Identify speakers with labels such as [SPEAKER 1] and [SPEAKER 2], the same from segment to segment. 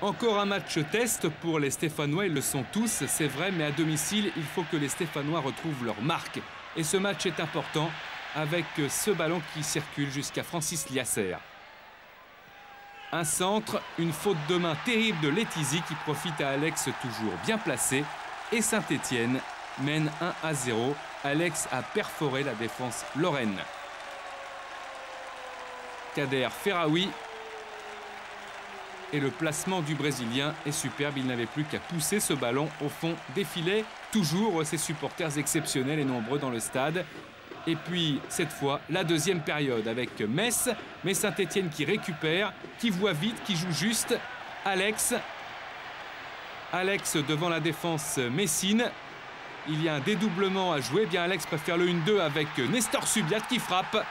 [SPEAKER 1] Encore un match test pour les Stéphanois, ils le sont tous, c'est vrai, mais à domicile, il faut que les Stéphanois retrouvent leur marque. Et ce match est important avec ce ballon qui circule jusqu'à Francis Liasser. Un centre, une faute de main terrible de Letizy qui profite à Alex toujours bien placé. Et Saint-Étienne mène 1 à 0. Alex a perforé la défense lorraine. Kader Ferraoui et le placement du Brésilien est superbe. Il n'avait plus qu'à pousser ce ballon au fond des filets. Toujours ses supporters exceptionnels et nombreux dans le stade. Et puis, cette fois, la deuxième période avec Metz. Mais Saint-Etienne qui récupère, qui voit vite, qui joue juste. Alex. Alex devant la défense Messine. Il y a un dédoublement à jouer. Bien, Alex préfère le 1-2 avec Nestor Subiat qui frappe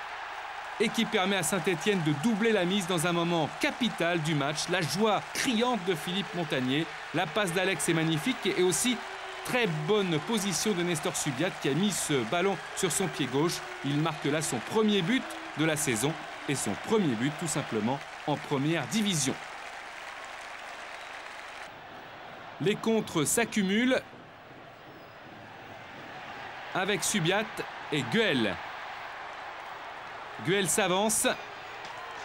[SPEAKER 1] et qui permet à Saint-Etienne de doubler la mise dans un moment capital du match. La joie criante de Philippe Montagnier, la passe d'Alex est magnifique et aussi très bonne position de Nestor Subiat qui a mis ce ballon sur son pied gauche. Il marque là son premier but de la saison et son premier but tout simplement en première division. Les contres s'accumulent avec Subiat et Guel Guel s'avance.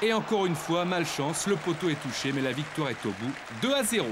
[SPEAKER 1] Et encore une fois, malchance, le poteau est touché, mais la victoire est au bout. 2 à 0.